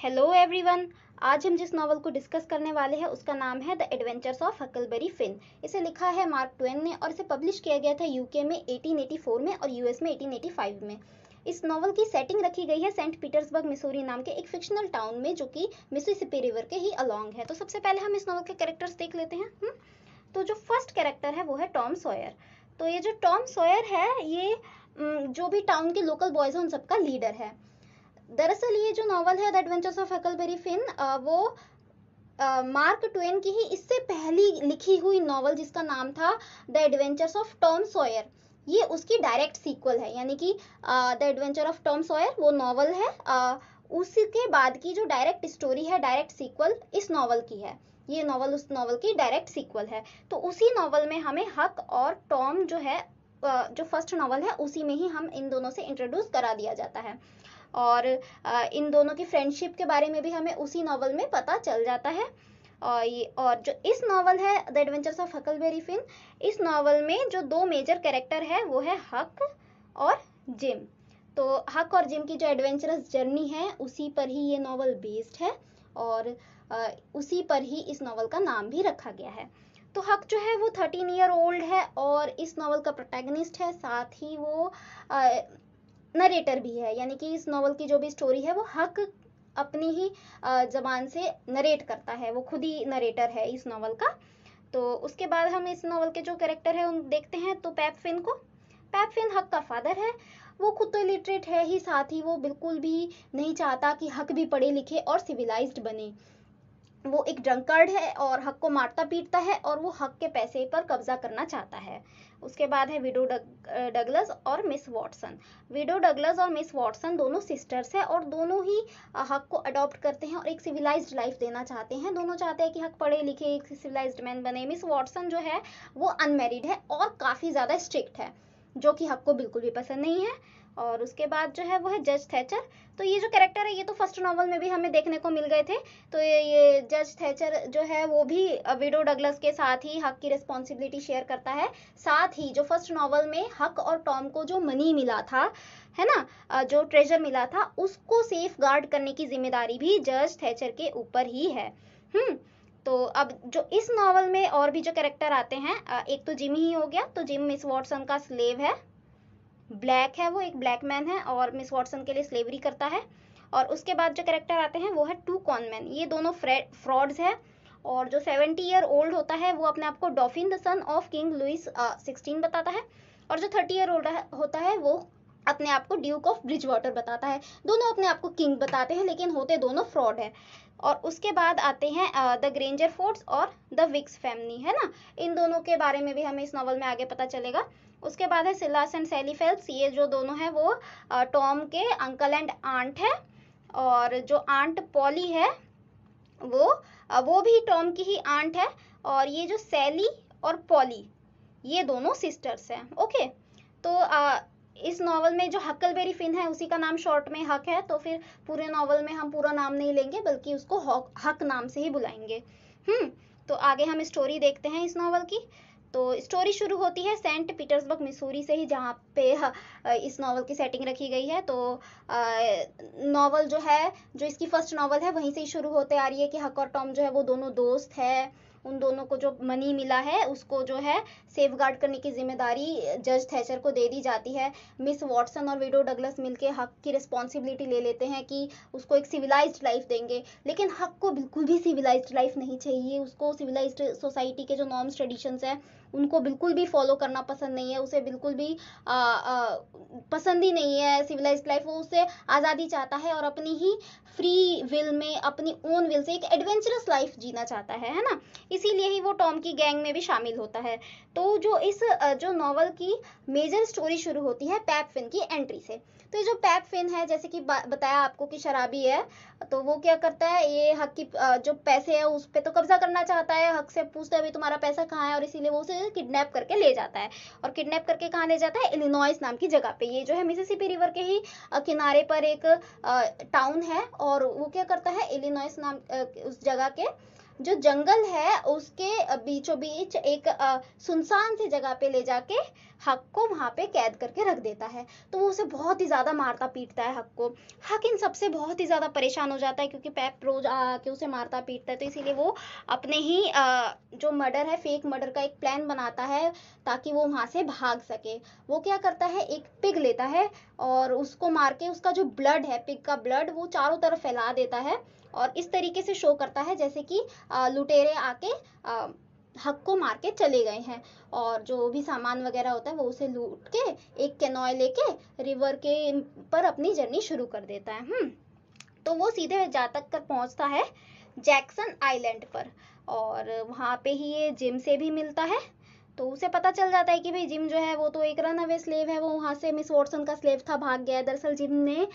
Hello everyone आज हम जिस नावल को डिस्कस करने वाले हैं, उसका नाम है the adventures of Huckleberry Finn इसे लिखा है मार्क ट्वेन ने और इसे पब्लिश किया गया था यूके में 1884 में और यूएस में 1885 में. इस नावल की सेटिंग रखी गई है सेंट पीटर्सबर्ग मिसोरी नाम के एक फिक्शनल टाउन में, जो कि मिसिसिपी रिवर के ही अलॉन्ग है. तो सबसे पहले हम इस नावल के कैरेक्टर्स देख लेते हैं हुँ? हम्म? तो जो फ़र्स्ट कैरेक्टर है, वो है टॉम सॉयर तो ये जो टॉम सॉयर है, ये जो भी टाउन के लोकल बॉयज़ हैं, उन सबका लीडर है. दरअसल ये जो नॉवल है the adventures of Huckleberry Finn वो मार्क ट्वेन की ही इससे पहली लिखी हुई नॉवल जिसका नाम था the adventures of Tom Sawyer ये उसकी डायरेक्ट सीक्वल है यानी कि the adventure of Tom Sawyer वो नावल है uh, उसके बाद की जो डायरेक्ट स्टोरी है डायरेक्ट सीक्वल इस नावल की है। ये नॉवल उस नावल की डायरेक्ट सीक्वल है। तो उसी नावल में हमें हक और टॉम जो है जो फ़र्स्ट नावल है उसी में ही हम इन दोनों से इंट्रोड्यूस करा दिया जाता है। और इन दोनों की फ्रेंडशिप के बारे में भी हमें उसी नावल में पता चल जाता है। और ये, और जो इस नावल है the adventures of Huckleberry Finn इस नावल में जो दो मेजर कैरेक्टर है, वो है हक और जिम तो हक और जिम की जो एडवेंचरस जर्नी है, उसी पर ही ये नावल बेस्ड है, और उसी पर ही इस नावल का नाम भी रखा गया है। तो हक जो है, वो थर्टीन ईयर ओल्ड है, और इस नावल का प्रोटैगनिस्ट है, साथ ही वो नरेटर भी है, यानी कि इस नॉवल की जो भी स्टोरी है, वो हक अपनी ही जबान से नरेट करता है, वो खुद ही नरेटर है इस नॉवल का। तो उसके बाद हम इस नावल के जो कैरेक्टर है, उन देखते हैं तो पैपफिन को। पैपफिन हक का फादर है, वो खुद तो इलिटरेट है ही, साथ ही वो बिल्कुल भी नहीं चाहता कि हक भी पढ़े लिखे और सिविलाइज्ड बने। वो एक ड्रंकर्ड है और हक को मारता पीटता है और वो हक के पैसे पर कब्जा करना चाहता है। उसके बाद है विडो डगलस और मिस वॉटसन। विडो डगलस और मिस वॉटसन दोनों सिस्टर्स हैं और दोनों ही हक को अडॉप्ट करते हैं और एक सिविलाइज्ड लाइफ देना चाहते हैं। दोनों चाहते हैं कि हक पढ़े लिखे, एक सिविलाइज्ड मैन बने। मिस वॉटसन जो है, वो अनमेरिड है और काफ़ी ज़्यादा स्ट्रिक्ट है, जो कि हक को बिल्कुल भी पसंद नहीं है। और उसके बाद जो है वो है जज थैचर। तो ये जो कैरेक्टर है ये तो फ़र्स्ट नॉवल में भी हमें देखने को मिल गए थे। तो ये, ये जज थैचर जो है वो भी विडो डगलस के साथ ही हक की रिस्पॉन्सिबिलिटी शेयर करता है। साथ ही जो फ़र्स्ट नॉवल में हक और टॉम को जो मनी मिला था है ना जो ट्रेजर मिला था उसको सेफ़ गार्ड करने की ज़िम्मेदारी भी जज थैचर के ऊपर ही है। हम्म तो अब जो इस नॉवल में और भी जो कैरेक्टर आते हैं एक तो जिम ही हो गया तो जिम मिस वॉटसन का स्लेव है। ब्लैक है वो, एक ब्लैक मैन है और मिस वॉटसन के लिए स्लेवरी करता है। और उसके बाद जो कैरेक्टर आते हैं वो है टू कॉनमैन ये दोनों फ्रॉड्स है और जो सेवेंटी ईयर ओल्ड होता है वो अपने आप को dauphin the son of king Louis sixteen बताता है। और जो थर्टी ईयर ओल्ड होता है वो अपने आप को ड्यूक ऑफ़ ब्रिज वाटर बताता है। दोनों अपने आप को किंग बताते हैं, लेकिन होते दोनों फ्रॉड है। और उसके बाद आते हैं द ग्रेंजर फोर्ट्स और द विक्स फैमिली है ना? इन दोनों के बारे में भी हमें इस नॉवल में आगे पता चलेगा। उसके बाद है सिलास एंड सेलीफेल्स। ये जो दोनों हैं वो टॉम के अंकल एंड आंट है। और जो आंट पॉली है वो वो भी टॉम की ही आंट है। और ये जो सैली और पॉली ये दोनों सिस्टर्स हैं। ओके? तो आ, इस नावल में जो हक्कलबेरी फिन है उसी का नाम शॉर्ट में हक है। तो फिर पूरे नावल में हम पूरा नाम नहीं लेंगे बल्कि उसको हक नाम से ही बुलाएँगे। हम्म तो आगे हम स्टोरी देखते हैं इस नावल की। तो स्टोरी शुरू होती है सेंट पीटर्सबर्ग मिसूरी से ही, जहाँ पे इस नावल की सेटिंग रखी गई है। तो नावल जो है, जो इसकी फ़र्स्ट नावल है, वहीं से ही शुरू होते आ रही है कि हक और टॉम जो है, वो दोनों दोस्त है। उन दोनों को जो मनी मिला है, उसको जो है सेफ़ गार्ड करने की ज़िम्मेदारी, जज थैचर को दे दी जाती है। मिस वॉटसन और विडो डगलस मिलके हक की रिस्पॉन्सिबिलिटी ले लेते हैं कि उसको एक सिविलाइज्ड लाइफ देंगे। लेकिन हक को बिल्कुल भी सिविलाइज्ड लाइफ नहीं चाहिए। उसको सिविलाइज्ड सोसाइटी के जो नॉर्म्स ट्रेडिशंस हैं उनको बिल्कुल भी फॉलो करना पसंद नहीं है उसे बिल्कुल भी आ, आ, पसंद ही नहीं है सिविलाइज लाइफ वो उससे आज़ादी चाहता है और अपनी ही फ्री विल में अपनी ओन विल से एक एडवेंचरस लाइफ जीना चाहता है है ना? इसीलिए ही वो टॉम की गैंग में भी शामिल होता है। तो जो इस जो नॉवल की मेजर स्टोरी शुरू होती है पैप फिन की एंट्री से तो ये जो पैप फिन है जैसे कि बताया आपको कि शराबी है तो वो क्या करता है ये हक की जो पैसे है उस पर तो कब्जा करना चाहता है हक से पूछता है अभी तुम्हारा पैसा कहाँ है? और इसीलिए वो उसे किडनैप करके ले जाता है। और किडनैप करके कहाँ ले जाता है? इलिनॉइस नाम की जगह पे। ये जो है मिसिसिपी रिवर के ही किनारे पर एक टाउन है। और वो क्या करता है? इलिनॉइस नाम उस जगह के जो जंगल है, उसके बीचों बीच एक सुनसान सी जगह पे ले जाके हक को वहाँ पे कैद करके रख देता है। तो वो उसे बहुत ही ज़्यादा मारता पीटता है हक को हक इन सबसे बहुत ही ज़्यादा परेशान हो जाता है क्योंकि पैप रोज आके उसे मारता पीटता है। तो इसीलिए वो अपने ही जो मर्डर है, फेक मर्डर का एक प्लान बनाता है ताकि वो वहाँ से भाग सके। वो क्या करता है, एक पिग लेता है और उसको मार के उसका जो ब्लड है, पिग का ब्लड, वो चारों तरफ़ फैला देता है। और इस तरीके से शो करता है, जैसे कि लुटेरे आके हक को मार के चले गए हैं। और जो भी सामान वगैरह होता है, वो उसे लूट के, एक कैनॉय लेके रिवर के पर अपनी जर्नी शुरू कर देता है। हम्म तो वो सीधे जा तक कर पहुँचता है जैक्सन आइलैंड पर। और वहाँ पे ही ये जिम से भी मिलता है। तो उसे पता चल जाता है कि भाई जिम जो है वो तो एक रन अवे स्लेव है वो वहाँ से मिस वॉटसन का स्लेव था भाग गया। है दरअसल जिम ने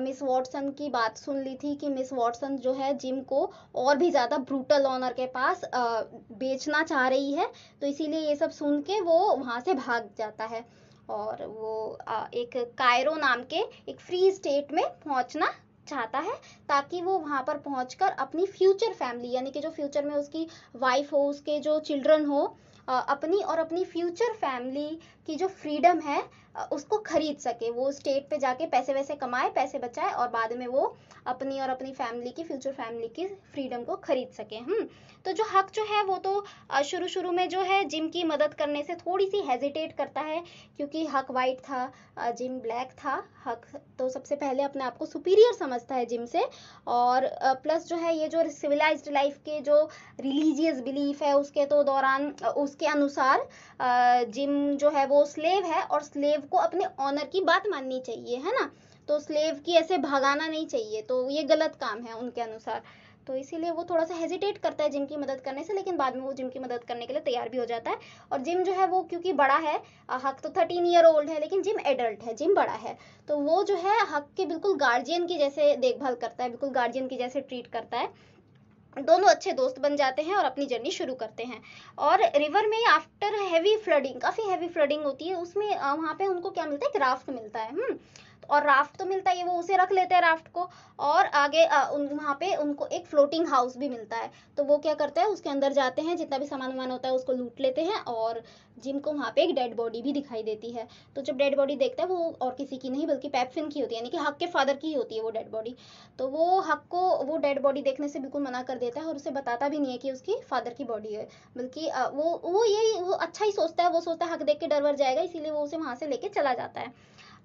मिस वॉटसन की बात सुन ली थी कि मिस वॉटसन जो है जिम को और भी ज़्यादा ब्रूटल ऑनर के पास आ, बेचना चाह रही है। तो इसीलिए ये सब सुन के वो वहाँ से भाग जाता है और वो आ, एक कायरो नाम के एक फ्री स्टेट में पहुँचना चाहता है ताकि वो वहाँ पर पहुंचकर अपनी फ्यूचर फैमिली यानी कि जो फ्यूचर में उसकी वाइफ हो उसके जो चिल्ड्रन हो अपनी और अपनी फ्यूचर फैमिली की जो फ्रीडम है उसको खरीद सके। वो स्टेट पे जाके पैसे वैसे कमाए, पैसे बचाए और बाद में वो अपनी और अपनी फैमिली की फ्यूचर फैमिली की फ्रीडम को खरीद सके। हम्म तो जो हक जो है, वो तो शुरू शुरू में जो है जिम की मदद करने से थोड़ी सी हेजिटेट करता है, क्योंकि हक वाइट था जिम ब्लैक था। हक तो सबसे पहले अपने आप को सुपीरियर समझता है जिम से और प्लस जो है, ये जो सिविलाइज्ड लाइफ के जो रिलीजियस बिलीफ है, उसके तो दौरान उसके अनुसार जिम जो है वो स्लेव है और स्लेव को अपने ऑनर की बात माननी चाहिए, है ना? तो स्लेव की ऐसे भगाना नहीं चाहिए तो ये गलत काम है उनके अनुसार। तो इसीलिए वो थोड़ा सा हेजिटेट करता है जिम की मदद करने से, लेकिन बाद में वो जिम की मदद करने के लिए तैयार भी हो जाता है। और जिम जो है वो क्योंकि बड़ा है हक तो थर्टीन ईयर ओल्ड है, लेकिन जिम एडल्ट है, जिम बड़ा है। तो वो जो है हक के बिल्कुल गार्जियन की जैसे देखभाल करता है, बिल्कुल गार्जियन की जैसे ट्रीट करता है। दोनों अच्छे दोस्त बन जाते हैं और अपनी जर्नी शुरू करते हैं। और रिवर में आफ्टर हैवी फ्लडिंग काफ़ी हैवी फ्लडिंग होती है, उसमें वहाँ पे उनको क्या मिलता है? एक राफ्ट मिलता है। हम्म और राफ्ट तो मिलता है वो उसे रख लेते हैं राफ्ट को और आगे उन, वहाँ पे उनको एक फ्लोटिंग हाउस भी मिलता है। तो वो क्या करते हैं, उसके अंदर जाते हैं, जितना भी सामान वामान होता है उसको लूट लेते हैं और जिम को वहाँ पे एक डेड बॉडी भी दिखाई देती है। तो जब डेड बॉडी देखता है, वो और किसी की नहीं, बल्कि पैपफिन की होती है, यानी कि हक के फादर की होती है वो डेड बॉडी तो वो हक को वो डेड बॉडी देखने से बिल्कुल मना कर देता है और उसे बताता भी नहीं है कि उसकी फादर की बॉडी है। बल्कि वो वो यही, वो अच्छा ही सोचता है, वो सोचता है हक देख के डर वर जाएगा, इसीलिए वो उसे वहाँ से लेके चला जाता है।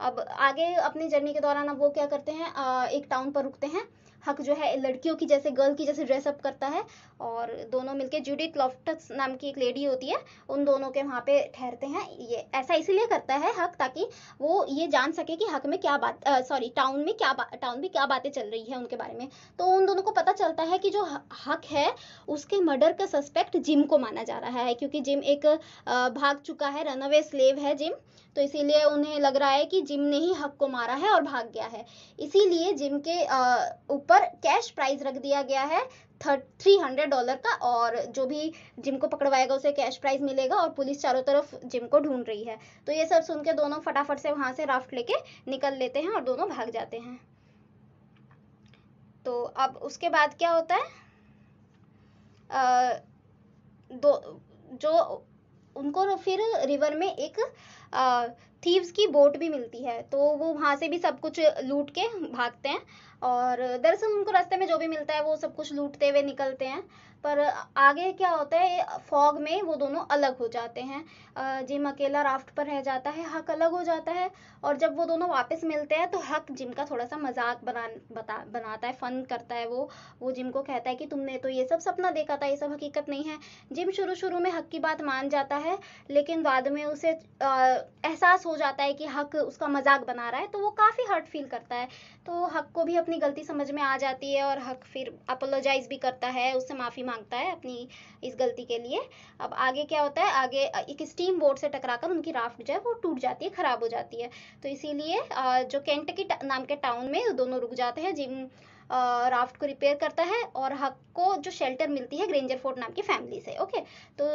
अब आगे अपनी जर्नी के दौरान अब वो क्या करते हैं एक टाउन पर रुकते हैं। हक जो है लड़कियों की, जैसे गर्ल की, जैसे ड्रेसअप करता है और दोनों मिलके जूडिथ लॉफ्टस नाम की एक लेडी होती है, उन दोनों के वहाँ पे ठहरते हैं। ये ऐसा इसीलिए करता है हक ताकि वो ये जान सके कि हक में क्या बात सॉरी टाउन में क्या टाउन में क्या बातें चल रही है उनके बारे में। तो उन दोनों को पता चलता है कि जो हक है, उसके मर्डर का सस्पेक्ट जिम को माना जा रहा है, क्योंकि जिम एक भाग चुका है रनअवे स्लेव है जिम तो इसीलिए उन्हें लग रहा है कि जिम ने ही हक को मारा है और भाग गया है। इसीलिए जिम के ऊपर कैश प्राइज रख दिया गया है थ्री हंड्रेड डॉलर का और जो भी जिम को पकड़वाएगा उसे कैश प्राइज मिलेगा और पुलिस चारों तरफ़ जिम को ढूंढ रही है। तो ये सब सुन के दोनों फटाफट से वहाँ से राफ्ट लेके निकल लेते हैं और दोनों भाग जाते हैं। तो अब उसके बाद क्या होता है? आ, दो जो उनको फिर रिवर में एक थीव्स की बोट भी मिलती है तो वो वहाँ से भी सब कुछ लूट के भागते हैं और दरअसल उनको रास्ते में जो भी मिलता है वो सब कुछ लूटते हुए निकलते हैं। पर आगे क्या होता है फॉग में वो दोनों अलग हो जाते हैं। जिम अकेला राफ्ट पर रह जाता है, हक अलग हो जाता है और जब वो दोनों वापस मिलते हैं तो हक जिम का थोड़ा सा मज़ाक बना बता, बनाता है, फन करता है वो। वो जिम को कहता है कि तुमने तो ये सब सपना देखा था, ये सब हकीकत नहीं है। जिम शुरू शुरू में हक की बात मान जाता है, लेकिन बाद में उसे एहसास हो जाता है कि हक उसका मज़ाक बना रहा है तो वो काफ़ी हर्ट फील करता है। तो हक को भी अपनी गलती समझ में आ जाती है और हक फिर अपोलोजाइज भी करता है, उससे माफ़ी माँगता है अपनी इस गलती के लिए। अब आगे क्या होता है? आगे एक स्टीम बोर्ड से टकराकर उनकी राफ्ट जो है वो टूट जाती है, खराब हो जाती है। तो इसीलिए जो केंट की नाम के टाउन में दोनों रुक जाते हैं जिम राफ्ट को रिपेयर करता है और हक को जो शेल्टर मिलती है ग्रेंजर फोर्ट नाम की फैमिली से ओके तो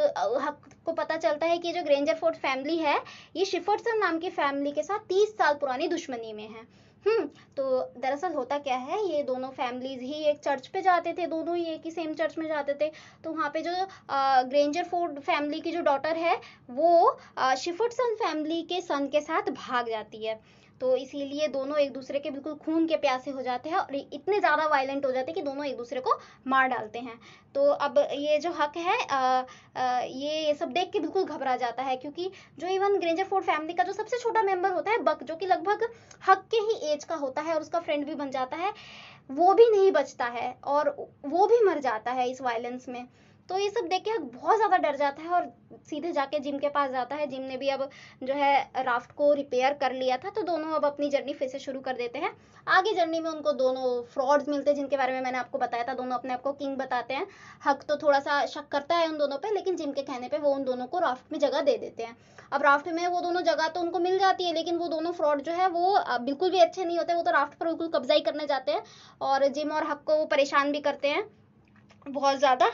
हक को पता चलता है कि जो ग्रेंजर फोर्ट फैमिली है, ये शिफर्सन नाम की फैमिली के साथ तीस साल पुरानी दुश्मनी में है। हम्म तो दरअसल होता क्या है, ये दोनों फैमिलीज़ ही एक चर्च पे जाते थे, दोनों ही एक ही सेम चर्च में जाते थे। तो वहाँ पे जो ग्रेंजर फोर्ड फैमिली की जो डॉटर है, वो शिफर्टसन फैमिली के सन के साथ भाग जाती है। तो इसीलिए दोनों एक दूसरे के बिल्कुल खून के प्यासे हो जाते हैं और इतने ज़्यादा वायलेंट हो जाते हैं कि दोनों एक दूसरे को मार डालते हैं। तो अब ये जो हक है आ, आ, ये ये सब देख के बिल्कुल घबरा जाता है क्योंकि जो इवन ग्रेंजर फोर्ड फैमिली का जो सबसे छोटा मेंबर होता है बक जो कि लगभग हक के ही एज का होता है और उसका फ्रेंड भी बन जाता है वो भी नहीं बचता है और वो भी मर जाता है इस वायलेंस में। तो ये सब देख के बहुत ज़्यादा डर जाता है और सीधे जाके जिम के पास जाता है। जिम ने भी अब जो है राफ्ट को रिपेयर कर लिया था तो दोनों अब अपनी जर्नी फिर से शुरू कर देते हैं। आगे जर्नी में उनको दोनों फ्रॉड्स मिलते हैं, जिनके बारे में मैंने आपको बताया था। दोनों अपने आप को किंग बताते हैं। हक तो थोड़ा सा शक करता है उन दोनों पे, लेकिन जिम के कहने पर वो उन दोनों को राफ्ट में जगह दे देते हैं। अब राफ्ट में वो दोनों जगह तो उनको मिल जाती है, लेकिन वो दोनों फ्रॉड जो है वो बिल्कुल भी अच्छे नहीं होते। वो तो राफ्ट पर बिल्कुल कब्जा ही करने जाते हैं और जिम और हक को वो परेशान भी करते हैं बहुत ज़्यादा।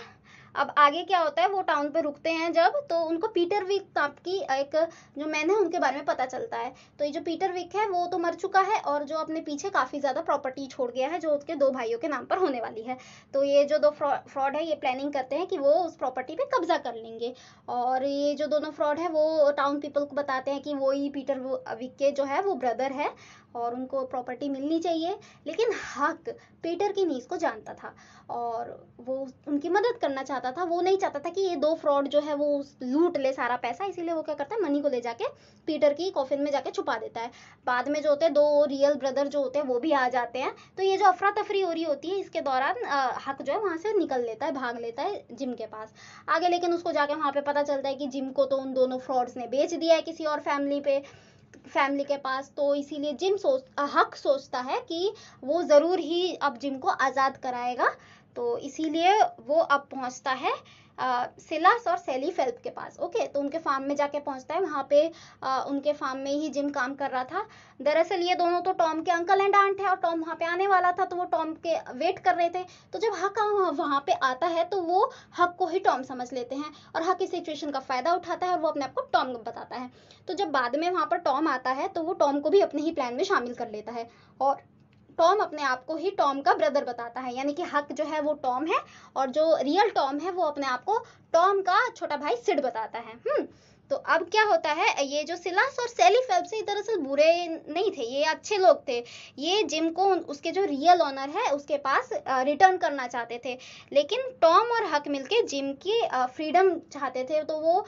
अब आगे क्या होता है, वो टाउन पे रुकते हैं जब तो उनको पीटर विक नाम की एक जो मैन है, उनके बारे में पता चलता है। तो ये जो पीटर विक है, वो तो मर चुका है और जो अपने पीछे काफ़ी ज़्यादा प्रॉपर्टी छोड़ गया है, जो उसके दो भाइयों के नाम पर होने वाली है। तो ये जो दो फ्रॉड है, ये प्लानिंग करते हैं कि वो उस प्रॉपर्टी पे कब्जा कर लेंगे। और ये जो दोनों फ्रॉड है, वो टाउन पीपल को बताते हैं कि वो ही पीटर विक के जो है, वो ब्रदर है और उनको प्रॉपर्टी मिलनी चाहिए। लेकिन हक पीटर की नीस को जानता था और वो उनकी मदद करना चाहता था, वो नहीं चाहता था कि ये दो फ्रॉड जो है वो लूट ले सारा पैसा, इसीलिए वो क्या करता है मनी को ले जाके पीटर की कॉफिन में जाके छुपा देता है। बाद में जो होते हैं, दो रियल ब्रदर जो होते हैं, वो भी आ जाते हैं। तो ये जो अफरा तफरी हो रही होती है, इसके दौरान हक जो है वहाँ से निकल लेता है, भाग लेता है जिम के पास। आगे लेकिन उसको जाके वहाँ पे पता चलता है कि जिम को तो उन दोनों फ्रॉड्स ने बेच दिया है किसी और फैमिली पे फैमिली के पास। तो इसीलिए जिम सोच हक सोचता है कि वो ज़रूर ही अब जिम को आज़ाद कराएगा। तो इसीलिए वो अब पहुँचता है सिलास और सेली फेल्प के पास। ओके तो उनके फार्म में जाके पहुँचता है। वहाँ पे आ, उनके फार्म में ही जिम काम कर रहा था। दरअसल ये दोनों तो टॉम के अंकल एंड आंट है और टॉम वहाँ पे आने वाला था तो वो टॉम के वेट कर रहे थे। तो जब हक वहाँ पे आता है तो वो हक को ही टॉम समझ लेते हैं और हक इस सिचुएशन का फ़ायदा उठाता है और वो अपने आप को टॉम बताता है। तो जब बाद में वहाँ पर टॉम आता है तो वो टॉम को भी अपने ही प्लान में शामिल कर लेता है। और टॉम अपने आप को ही टॉम का ब्रदर बताता है, यानी कि हक जो है वो टॉम है और जो रियल टॉम है वो अपने आप को टॉम का छोटा भाई सिड बताता है। हम्म तो अब क्या होता है, ये जो सिलास और सेली फेल्प से दरअसल बुरे नहीं थे, ये अच्छे लोग थे। ये जिम को उसके जो रियल ऑनर है, उसके पास रिटर्न करना चाहते थे। लेकिन टॉम और हक मिलके जिम की फ्रीडम चाहते थे तो वो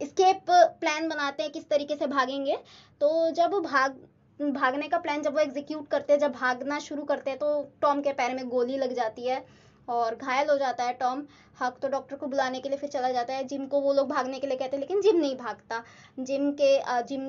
स्केप प्लान बनाते हैं, किस तरीके से भागेंगे। तो जब भाग भागने का प्लान जब वो एग्जीक्यूट करते हैं, जब भागना शुरू करते हैं तो टॉम के पैर में गोली लग जाती है। और घायल हो जाता है टॉम। हक तो डॉक्टर को बुलाने के लिए फिर चला जाता है। जिम को वो लोग भागने के लिए कहते हैं, लेकिन जिम नहीं भागता। जिम के जिम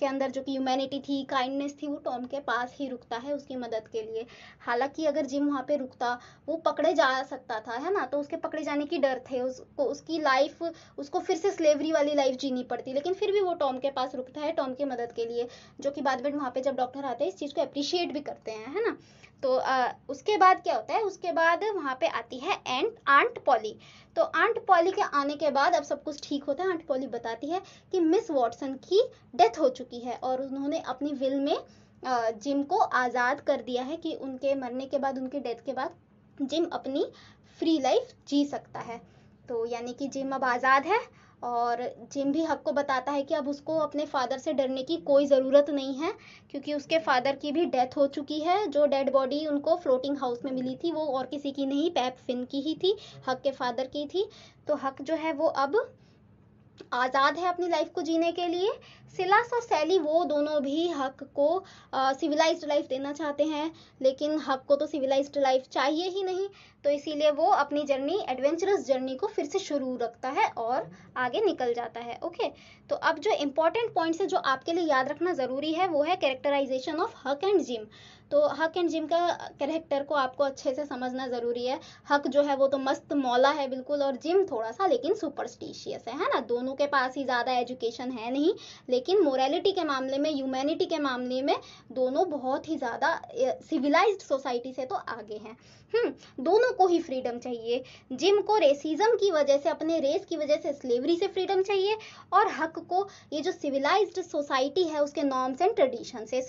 के अंदर जो कि ह्यूमैनिटी थी काइंडनेस थी, वो टॉम के पास ही रुकता है उसकी मदद के लिए। हालाँकि अगर जिम वहाँ पे रुकता, वो पकड़े जा सकता था, है ना? तो उसके पकड़े जाने की डर थे। उसको, उसकी लाइफ उसको फिर से स्लेवरी वाली लाइफ जीनी पड़ती, लेकिन फिर भी वो टॉम के पास रुकता है, टॉम की मदद के लिए, जो कि बाद में वहाँ पर जब डॉक्टर आते हैं, इस चीज़ को अप्रिशिएट भी करते हैं, है ना? तो आ, उसके बाद क्या होता है? उसके बाद वहाँ पे आती है एंट आंट पॉली। तो आंट पॉली के आने के बाद अब सब कुछ ठीक होता है। आंट पॉली बताती है कि मिस वॉटसन की डेथ हो चुकी है और उन्होंने अपनी विल में जिम को आज़ाद कर दिया है कि उनके मरने के बाद उनके डेथ के बाद जिम अपनी फ्री लाइफ जी सकता है। तो यानी कि जिम अब आज़ाद है और जिम भी हक को बताता है कि अब उसको अपने फादर से डरने की कोई ज़रूरत नहीं है, क्योंकि उसके फादर की भी डेथ हो चुकी है, जो डेड बॉडी उनको फ्लोटिंग हाउस में मिली थी, वो और किसी की नहीं पैप फिन की ही थी, हक के फादर की थी। तो हक जो है वो अब आज़ाद है अपनी लाइफ को जीने के लिए सिलास और सैली, वो दोनों भी हक को सिविलाइज्ड लाइफ देना चाहते हैं, लेकिन हक को तो सिविलाइज्ड लाइफ चाहिए ही नहीं तो इसीलिए वो अपनी जर्नी एडवेंचरस जर्नी को फिर से शुरू रखता है और आगे निकल जाता है ओके तो अब जो इम्पोर्टेंट पॉइंट्स है जो आपके लिए याद रखना ज़रूरी है, वो है characterisation of Huck and Jim तो हक एंड जिम का कैरेक्टर को आपको अच्छे से समझना ज़रूरी है। हक जो है वो तो मस्त मौला है बिल्कुल, और जिम थोड़ा सा लेकिन सुपरस्टिशियस है है ना? दोनों के पास ही ज़्यादा एजुकेशन है नहीं लेकिन मोरालिटी के मामले में ह्यूमैनिटी के मामले में दोनों बहुत ही ज़्यादा सिविलाइज्ड सोसाइटी से तो आगे हैं। हम्म दोनों को ही फ्रीडम चाहिए। जिम को रेसिज्म की वजह से, अपने रेस की वजह से स्लेवरी से फ्रीडम चाहिए और हक को, ये जो सिविलाइज्ड सोसाइटी है, उसके नॉर्म्स एंड ट्रेडिशन से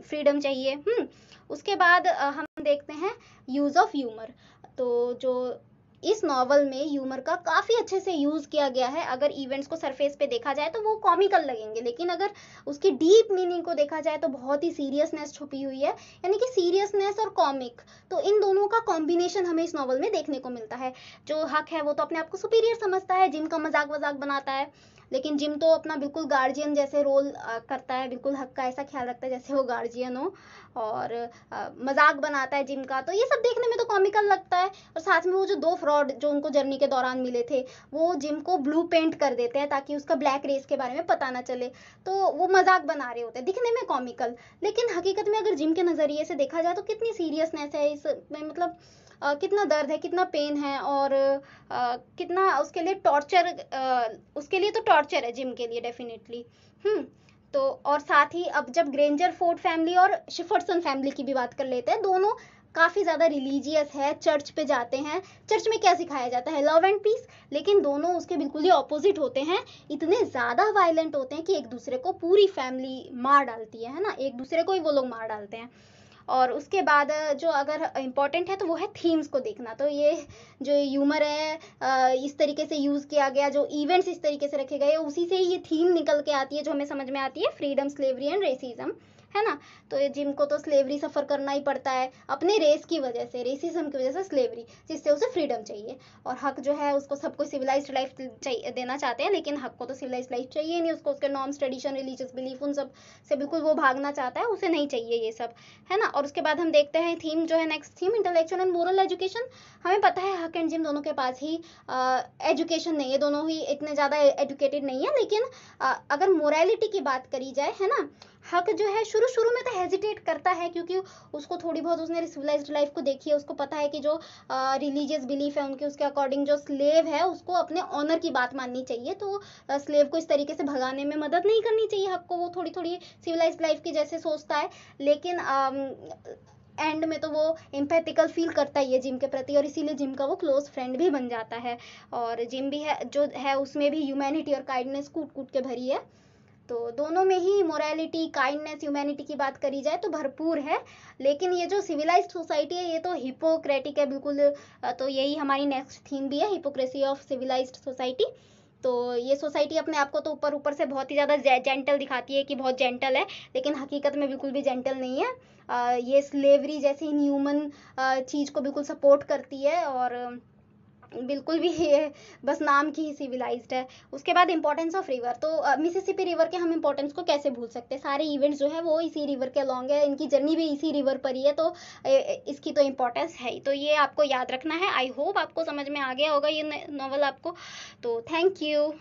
फ्रीडम चाहिए। हम्म उसके बाद हम देखते हैं यूज़ ऑफ़ ह्यूमर तो जो इस नॉवल में ह्यूमर का काफ़ी अच्छे से यूज़ किया गया है। अगर इवेंट्स को सरफेस पे देखा जाए तो वो कॉमिकल लगेंगे, लेकिन अगर उसकी डीप मीनिंग को देखा जाए तो बहुत ही सीरियसनेस छुपी हुई है, यानी कि सीरियसनेस और कॉमिक तो इन दोनों का कॉम्बिनेशन हमें इस नॉवल में देखने को मिलता है। जो हक है वो तो अपने आप को सुपीरियर समझता है, जिनका मज़ाक वजाक बनाता है। लेकिन जिम तो अपना बिल्कुल गार्जियन जैसे रोल करता है, बिल्कुल हक का ऐसा ख्याल रखता है जैसे वो गार्जियन हो और मज़ाक बनाता है जिम का। तो ये सब देखने में तो कॉमिकल लगता है और साथ में वो जो दो फ्रॉड जो उनको जर्नी के दौरान मिले थे, वो जिम को ब्लू पेंट कर देते हैं ताकि उसका ब्लैक रेस के बारे में पता ना चले। तो वो मज़ाक बना रहे होते हैं। दिखने में कॉमिकल लेकिन हकीकत में अगर जिम के नज़रिए से देखा जाए तो कितनी सीरियसनेस है इसमें मतलब कितना दर्द है, कितना पेन है और कितना उसके लिए टॉर्चर उसके लिए तो टॉर्चर है जिम के लिए डेफिनेटली हम्म तो और साथ ही अब जब ग्रेंजर फोर्ड फैमिली और शिफर्सन फैमिली की भी बात कर लेते हैं, दोनों काफ़ी ज़्यादा रिलीजियस है चर्च पे जाते हैं। चर्च में क्या सिखाया जाता है? लव एंड पीस लेकिन दोनों उसके बिल्कुल ही ऑपोजिट होते हैं। इतने ज़्यादा वायलेंट होते हैं कि एक दूसरे को पूरी फैमिली मार डालती है है ना? एक दूसरे को ही वो लोग मार डालते हैं। और उसके बाद जो अगर इंपॉर्टेंट है तो वो है थीम्स को देखना। तो ये जो यूमर है इस तरीके से यूज़ किया गया, जो इवेंट्स इस तरीके से रखे गए, उसी से ये थीम निकल के आती है, जो हमें समझ में आती है फ्रीडम स्लेवरी एंड रेसिज्म है ना? तो ये जिम को तो स्लेवरी सफ़र करना ही पड़ता है। अपने रेस की वजह से रेसिज्म की वजह से स्लेवरी जिससे उसे फ्रीडम चाहिए। और हक जो है, उसको सबको सिविलाइज लाइफ चाहिए, देना चाहते हैं, लेकिन हक को तो सिविलाइज लाइफ चाहिए नहीं। उसको उसके नॉर्म्स ट्रेडिशन रिलीजियस बिलीफ उन सबसे बिल्कुल वो भागना चाहता है, उसे नहीं चाहिए ये सब, है ना? और उसके बाद हम देखते हैं थीम जो है next theme intellectual and moral education हमें पता है हक एंड जिम दोनों के पास ही एजुकेशन नहीं है। दोनों ही इतने ज़्यादा एजुकेटेड नहीं है, लेकिन अगर मोरालिटी की बात करी जाए, है ना? हक जो है शुरू शुरू में तो हेजिटेट करता है क्योंकि उसको थोड़ी बहुत उसने सिविलाइज लाइफ को देखी है। उसको पता है कि जो रिलीजियस बिलीफ है उनके, उसके अकॉर्डिंग जो स्लेव है, उसको अपने ऑनर की बात माननी चाहिए। तो स्लेव को इस तरीके से भगाने में मदद नहीं करनी चाहिए हक को। वो थोड़ी थोड़ी सिविलाइज लाइफ की जैसे सोचता है। लेकिन एंड में तो वो एम्पैथिकल फील करता ही है जिम के प्रति और इसीलिए जिम का वो क्लोज फ्रेंड भी बन जाता है। और जिम भी है, जो है उसमें भी ह्यूमैनिटी और काइंडनेस कूट कूट के भरी है। तो दोनों में ही मोरालिटी काइंडनेस ह्यूमैनिटी की बात करी जाए तो भरपूर है। लेकिन ये जो सिविलाइज्ड सोसाइटी है, ये तो हिपोक्रेटिक है बिल्कुल। तो यही हमारी नेक्स्ट थीम भी है हिपोक्रेसी ऑफ़ सिविलाइज्ड सोसाइटी तो ये सोसाइटी अपने आप को तो ऊपर ऊपर से बहुत ही ज़्यादा जेंटल दिखाती है कि बहुत जेंटल है, लेकिन हकीकत में बिल्कुल भी जेंटल नहीं है। ये स्लेवरी जैसी ह्यूमन चीज़ को बिल्कुल सपोर्ट करती है और बिल्कुल भी ये बस नाम की ही सिविलाइज्ड है। उसके बाद इंपॉर्टेंस ऑफ़ रिवर तो मिसिसिपी रिवर के हम इंपॉर्टेंस को कैसे भूल सकते हैं? सारे इवेंट्स जो है वो इसी रिवर के अलॉन्ग है, इनकी जर्नी भी इसी रिवर पर ही है तो इसकी तो इम्पोर्टेंस है ही। तो ये आपको याद रखना है। आई होप आपको समझ में आ गया होगा ये नॉवल आपको। तो थैंक यू